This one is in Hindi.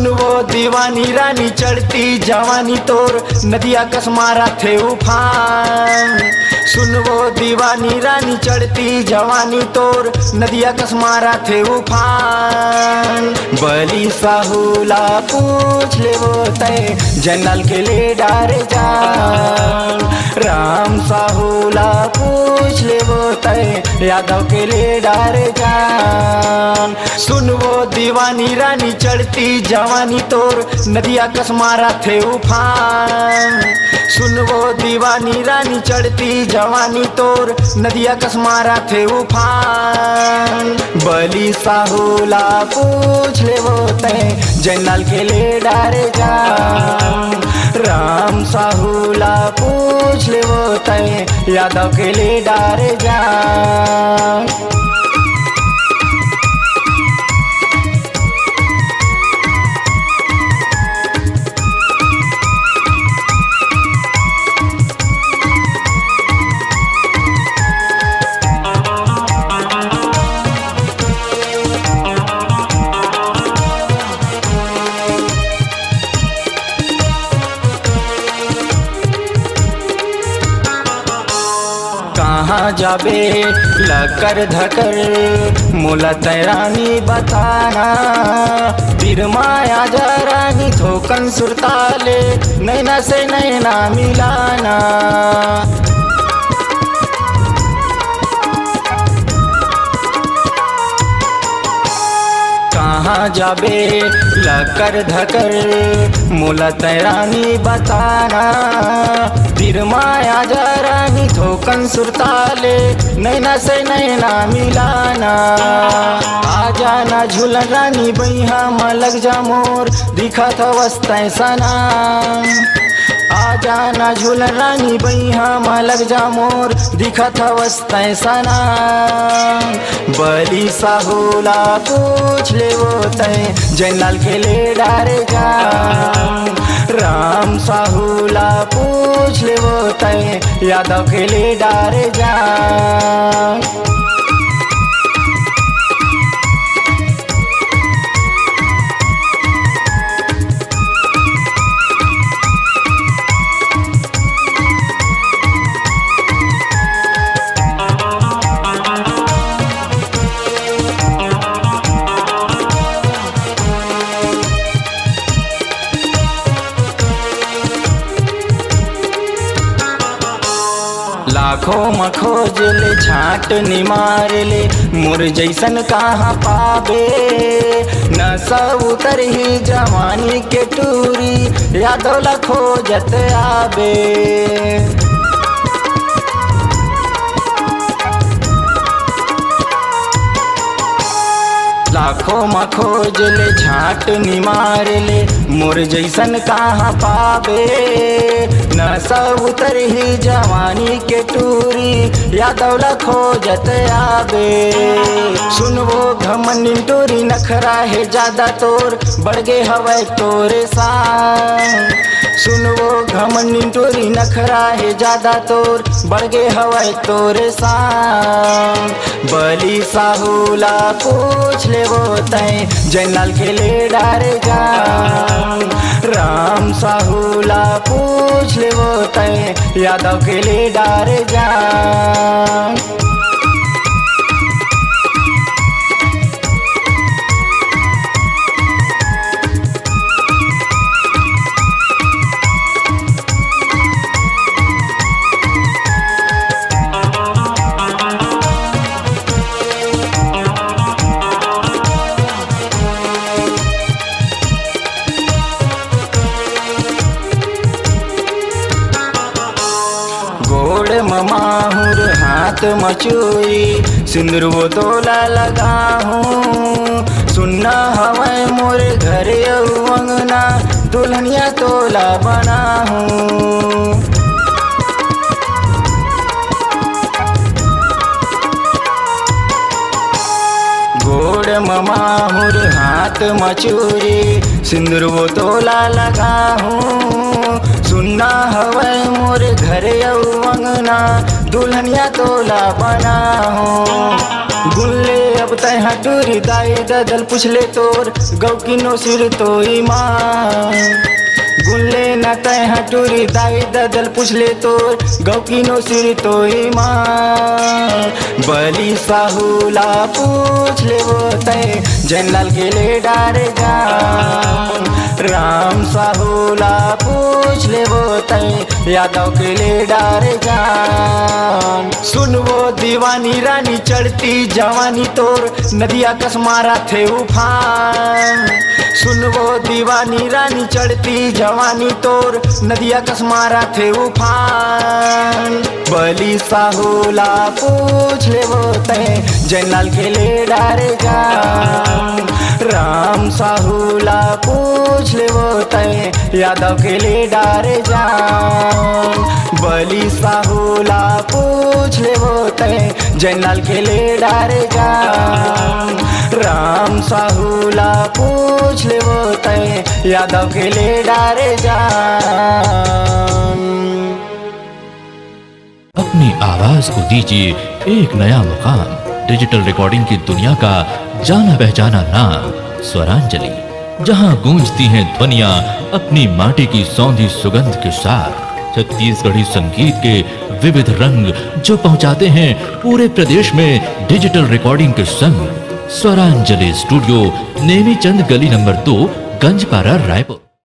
सुन वो दीवानी रानी चढ़ती जवानी तोर। नदिया कसमारा थे उफान। सुन वो दीवानी रानी चढ़ती जवानी तोर। नदिया कसमारा थे उफान। बली साहूला पूछ ले वो तय जनरल के ले डारे जान। राम साहुला पूछ ले वो तय यादव के ले डारे जान। दीवानी रानी चढ़ती जवानी तोर, नदिया कसमारा थे उफान। सुन वो दीवानी रानी चढ़ती जवानी तोर, नदिया कसमारा थे उफान। बली साहुला पूछ ले वो तय जनरल के ले डारे जान। राम साहुला पूछ ले वो तय यादव के ले डारे जान। कहाँ जाबे? लकर धकर, मोला तैरानी बताना। फिर माया जा रानी थोकन सुरताले, नैना से नैना मिलाना। कहाँ जाबे? लकर धकर मोला तैरानी बताना। फिर माया जा रानी थोकन सुरताले, नैना से नैना मिलाना। आ जाना झूलन रानी बैहा मलक जा मोर दिखा था वस्ता सना आ जाना झूलन रानी बैहा में लग जा मोर। दिखत अवस्था सना बली साहुला पूछ ले वो तय जनलाल के ले डारे जा। राम साहुला पूछ ले वो तय यादव के ले डारे लाखों में ले छाट निमार ले। मोर जैसन कहाँ पाबे न सब उतर ही जवानी के टूरी। यादव ला खोजत आबे लाखों में ले छाट निमार ले, मोर जैसन कहाँ पावे? न सब उतर ही जवानी के टूरी यादव ला खोजत आबे सुन वो घमंडी टूरी नखरा है ज़्यादा तोर बड़गे हवे तोरे सा सुन वो घमंडी टोरी नखरा है ज़्यादा तोर बढ़ गे हवे तोरे सा बली साहुला पूछ ले वो तय जनरल के ले डारे जा राम साहुला पूछ ले वो तय यादव के ले डारे जा रात मचोई। सिंदूर वो तोला लगा हूँ। सुनना हवा मोरे घर अंगना। दुल्हनिया तोला बना हूँ। गोड़ ममा मोर हाथ मचूरी। सिंदूर वो तोला लगा हूँ। सुनना हवा मोरे घर अंगना। दुल्हनिया तोला बना हूँ। गुल्ले, अब तय हटूरी दाई ददल पुछले तोर, गौ किनो सिर तो ईमान। गुल्ले न तय हटूरी दाई ददल पुछले तोर, गौ किनो सिर तो ईमान। बली साहूला पूछ ले वो तय जनलाल के ले डारे जा राम साहूला पूछ ले वो तय यादव के ले डारे जान। सुन वो दीवानी रानी चढ़ती जवानी तोर, नदिया कस मारा थे उफान। सुन वो दीवानी रानी चढ़ती जवानी तोर, नदिया कस मारा थे उफान। बली साहूला पूछ ले वो तय जनलाल के ले डारे जान। राम साहूला पूछ ले वो तय, यादव के ले डारे जान। बली साहूला पूछ ले वो तय जनलाल के ले डारे जान। राम साहूला पूछ ले वो तय, यादव के ले डारे जान। अपनी आवाज़ को दीजिए एक नया मुकाम। डिजिटल रिकॉर्डिंग की दुनिया का जाना पहचाना नाम। स्वरांजलि, जहाँ गूंजती हैं ध्वनियाँ अपनी माटी की सौंधी सुगंध के साथ छत्तीसगढ़ी संगीत के विविध रंग जो पहुंचाते हैं पूरे प्रदेश में डिजिटल रिकॉर्डिंग के संग। स्वरांजलि स्टूडियो नेमी चंद गली नंबर दो, गंजपारा, रायपुर।